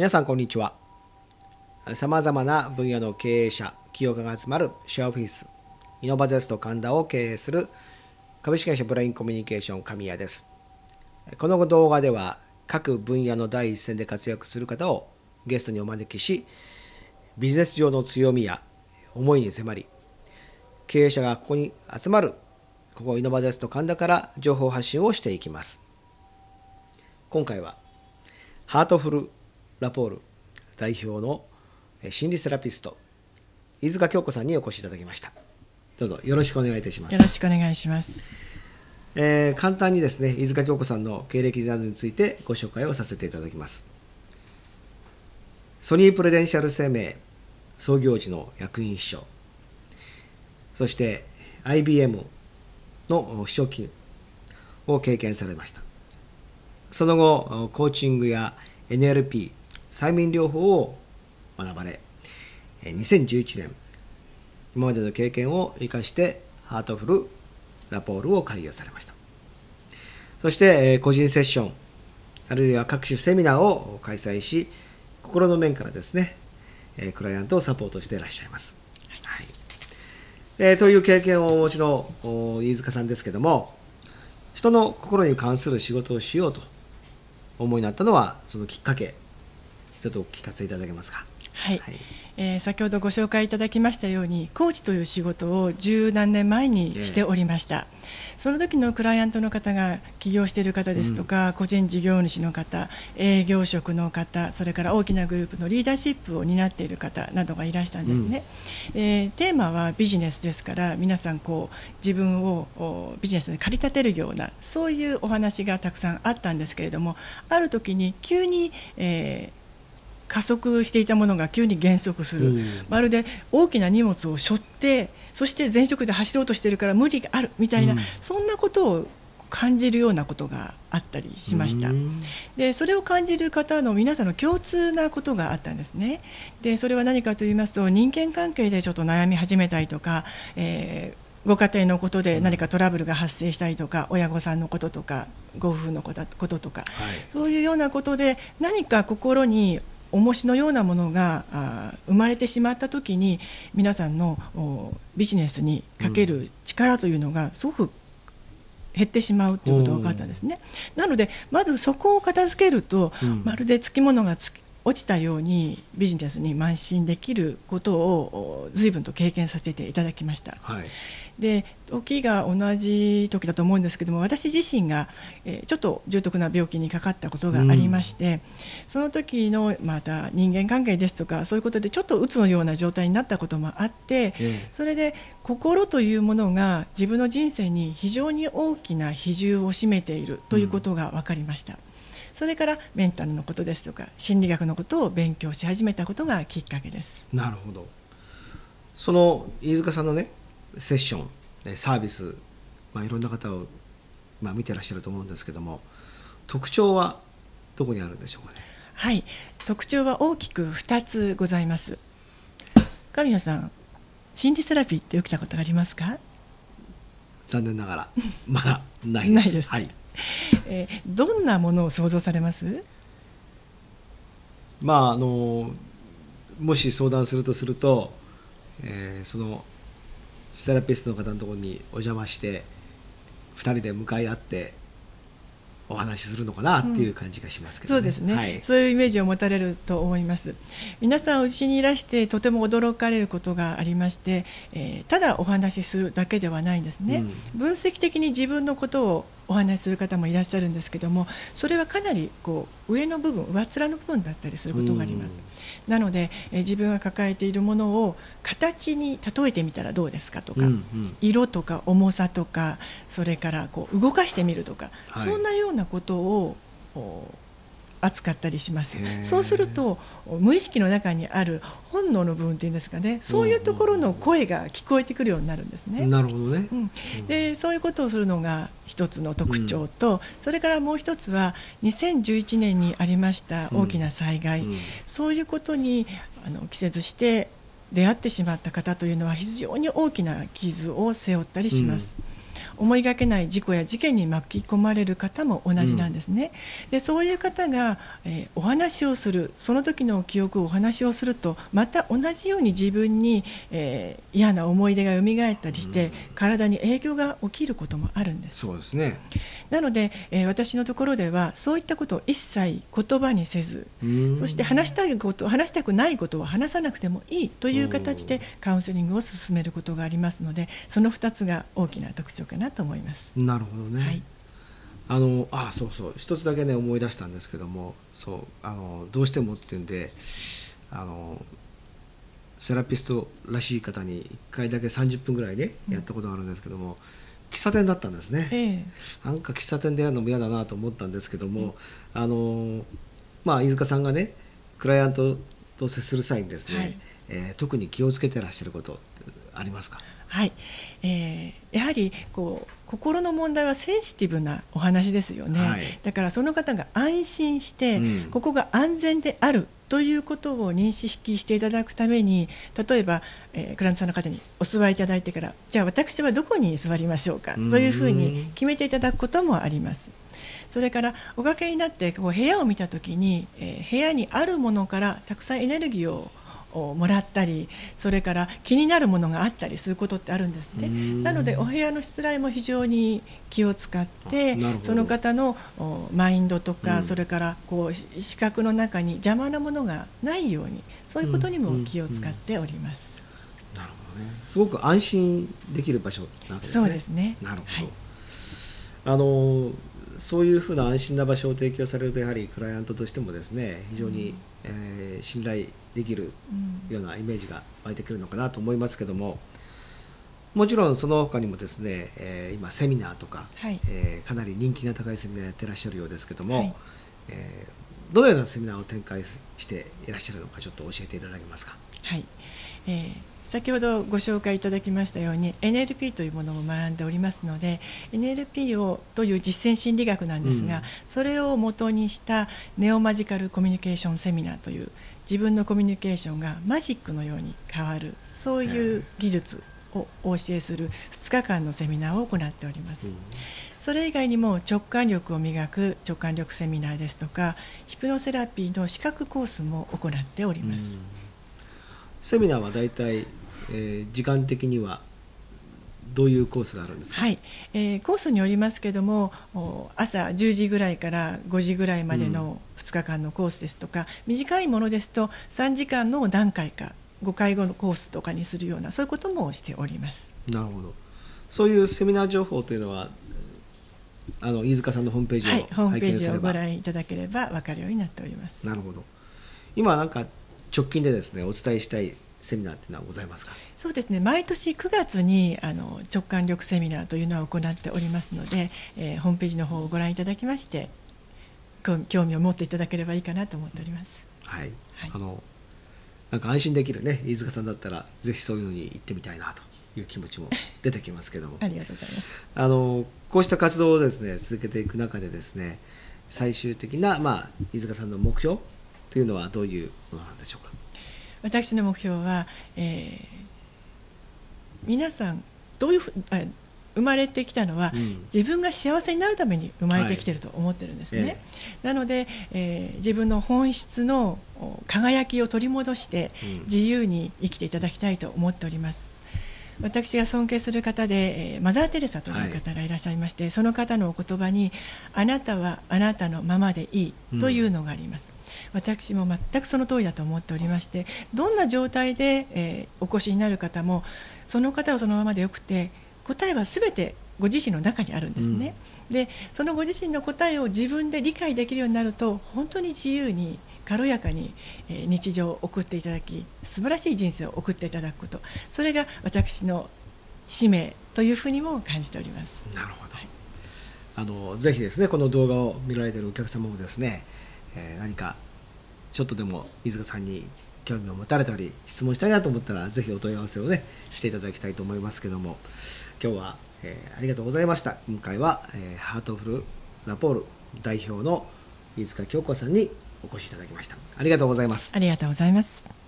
皆さんこんにちは。さまざまな分野の経営者企業家が集まるシェアオフィスイノバゼスト神田を経営する株式会社ブラインコミュニケーション神谷です。この動画では各分野の第一線で活躍する方をゲストにお招きしビジネス上の強みや思いに迫り経営者がここに集まるここイノバゼスト神田から情報発信をしていきます。今回はハートフルラポール代表の心理セラピスト飯塚京子さんにお越しいただきました。どうぞよろしくお願いいたします。よろしくお願いします。えー、簡単にですね飯塚京子さんの経歴などについてご紹介をさせていただきます。ソニープレデンシャル生命創業時の役員秘書。そして IBM の秘書勤を経験されました。その後コーチングや NLP 催眠療法を学ばれ2011年今までの経験を生かしてハートフルラポールを開業されました。そして個人セッションあるいは各種セミナーを開催し心の面からですねクライアントをサポートしていらっしゃいます、はい。えー、という経験をお持ちの飯塚さんですけども人の心に関する仕事をしようと思いになったのはそのきっかけちょっとお聞かせいただけますか？はい、はい、えー、先ほどご紹介いただきましたようにコーチという仕事を十何年前にしておりました、えー、その時のクライアントの方が起業している方ですとか、うん、個人事業主の方営業職の方それから大きなグループのリーダーシップを担っている方などがいらしたんですね、うん、えー、テーマはビジネスですから皆さんこう自分をビジネスに駆り立てるようなそういうお話がたくさんあったんですけれどもある時に急に、えー加速していたものが急に減速する、うん、まるで大きな荷物を背負ってそして全速で走ろうとしているから無理があるみたいな、うん、そんなことを感じるようなことがあったりしました、でそれを感じる方の皆さんの共通なことがあったんですね。でそれは何かと言いますと人間関係でちょっと悩み始めたりとか、えーご家庭のことで何かトラブルが発生したりとか親御さんのこととかご夫婦のこととか、はい、そういうようなことで何か心に重しのようなものが生まれてしまった時に皆さんのビジネスにかける力というのがすごく減ってしまうということが分かったんですね。なのでまずそこを片付けると、うん、まるでつきものがつ落ちたようにビジネスに邁進できることを随分と経験させていただきました。はい、で時が同じ時だと思うんですけども私自身が、えー、ちょっと重篤な病気にかかったことがありまして、うん、その時のまた人間関係ですとかそういうことでちょっとうつのような状態になったこともあって、それで心というものが自分の人生に非常に大きな比重を占めているということが分かりました。うんそれからメンタルのことですとか心理学のことを勉強し始めたことがきっかけです。なるほど。その飯塚さんのねセッションサービス、まあ、いろんな方を、まあ、見てらっしゃると思うんですけども特徴はどこにあるんでしょうかね？はい。特徴は大きく2つございます。神谷さん心理セラピーって受けたことありますか？残念ながら まだないです。です。はい えー、どんなものを想像されます？まああのもし相談するとすると、えー、そのセラピストの方のところにお邪魔して2人で向かい合ってお話しするのかなっていう感じがしますけど、ね。うん、そうですね、はい、そういうイメージを持たれると思います。皆さんうちにいらしてとても驚かれることがありまして、えー、ただお話しするだけではないんですね、うん、分析的に自分のことをお話しする方もいらっしゃるんですけどもそれはかなりこう上の部分上っ面の部分だったりすることがあります。なので、え自分が抱えているものを形に例えてみたらどうですかとか、うんうん、色とか重さとかそれからこう動かしてみるとか、はい、そんなようなことを扱ったりします。そうすると無意識の中にある本能の部分っていうんですかね。そういうところの声が聞こえてくるようになるんですね。なるほどね、うん、でそういうことをするのが一つの特徴と、うん、それからもう一つは2011年にありました大きな災害、うん、そういうことにあの季節して出会ってしまった方というのは非常に大きな傷を背負ったりします。思いがけない事故や事件に巻き込まれる方も同じなんですね。うん、でそういう方が、えー、お話をするその時の記憶をお話をするとまた同じように自分に、えー、嫌な思い出が蘇ったりして、うん、体に影響が起きることもあるんです。そうですねなので、えー、私のところではそういったことを一切言葉にせずそして話したいこと話したくないことは話さなくてもいいという形でカウンセリングを進めることがありますのでその2つが大きな特徴かなと思います。なるほどね、はい。あのあそうそう。一つだけね思い出したんですけどもそうあのどうしてもっていうんであのセラピストらしい方に1回だけ30分ぐらいね、やったことがあるんですけども、喫茶店だったんですね、ええ、なんか喫茶店でやるのも嫌だなと思ったんですけども、あのまあ飯塚さんがねクライアントと接する際にですね、はい、えー、特に気をつけてらっしゃることありますか？はい、えー、やはりこう心の問題はセンシティブなお話ですよね、はい、だからその方が安心して、うん、ここが安全であるということを認識していただくために例えば、えー、クラントさんの方にお座りいただいてからじゃあ私はどこに座りましょうかというふうに決めていただくこともあります。それからおかけになってこう部屋を見た時に、えー、部屋にあるものからたくさんエネルギーををもらったりそれから気になるものがあったりすることってあるんですねなのでお部屋のしつらいも非常に気を使ってその方のマインドとか、うん、それからこう視覚の中に邪魔なものがないようにそういうことにも気を使っております。なるほどね。すごく安心できる場所なわけですね。そうですね。なるほど。はい、あのそういうふうな安心な場所を提供されるとやはりクライアントとしてもですね非常に、うん、えー、信頼できるようなイメージが湧いてくるのかなと思いますけどももちろんその他にもですね、えー、今セミナーとか、はい、えー、かなり人気が高いセミナーやってらっしゃるようですけども、はい、えー、どのようなセミナーを展開していらっしゃるのかちょっと教えていただけますか？はい、えー先ほどご紹介いただきましたように NLP というものも学んでおりますので NLP をという実践心理学なんですが、うん、それを元にしたネオマジカルコミュニケーションセミナーという自分のコミュニケーションがマジックのように変わるそういう技術をお教えする2日間のセミナーを行っております。うんそれ以外にも直感力を磨く直感力セミナーですとかヒプノセラピーの資格コースも行っております。セミナーはだいたいえー、時間的にはどういうコースがあるんですか、はい。えー、コースによりますけども朝10時ぐらいから5時ぐらいまでの2日間のコースですとか、うん、短いものですと3時間の段階か5回後のコースとかにするようなそういうこともしております。なるほど。そういうセミナー情報というのはあの飯塚さんのホームページを、はい、ホームページをご覧いただければ分かるようになっております。なるほど。今なんか直近でですねお伝えしたいセミナーというのはございますか？そうですね。毎年9月にあの直感力セミナーというのは行っておりますので、えー、ホームページの方をご覧いただきまして興味を持っていただければいいかなと思っております。はい、はい、あのなんか安心できるね飯塚さんだったらぜひそういうのに行ってみたいなという気持ちも 出てきますけども。ありがとうございます。あのこうした活動をですね続けていく中でですね最終的な、まあ、飯塚さんの目標というのはどういうものなんでしょうか？私の目標は、えー、皆さんどういうふあ生まれてきたのは、うん、自分が幸せになるために生まれてきてると思ってるんですね、はい、なので、えー、自分の本質の輝きを取り戻して自由に生きていただきたいと思っております、私が尊敬する方で、えー、マザー・テレサという方がいらっしゃいまして、はい、その方のお言葉に「あなたはあなたのままでいい」というのがあります、私も全くその通りだと思っておりましてどんな状態で、えー、お越しになる方もその方はそのままでよくて答えは全てご自身の中にあるんですね、うん、でそのご自身の答えを自分で理解できるようになると本当に自由に軽やかに日常を送っていただき素晴らしい人生を送っていただくこと。それが私の使命というふうにも感じております。なるほど、はい、あのぜひですねこの動画を見られているお客様もですね、えー、何かちょっとでも飯塚さんに興味を持たれたり質問したいなと思ったらぜひお問い合わせをねしていただきたいと思いますけども今日は、えー、ありがとうございました。今回は、えー、ハートフルラポール代表の飯塚京子さんにお越しいただきました。ありがとうございます。ありがとうございます。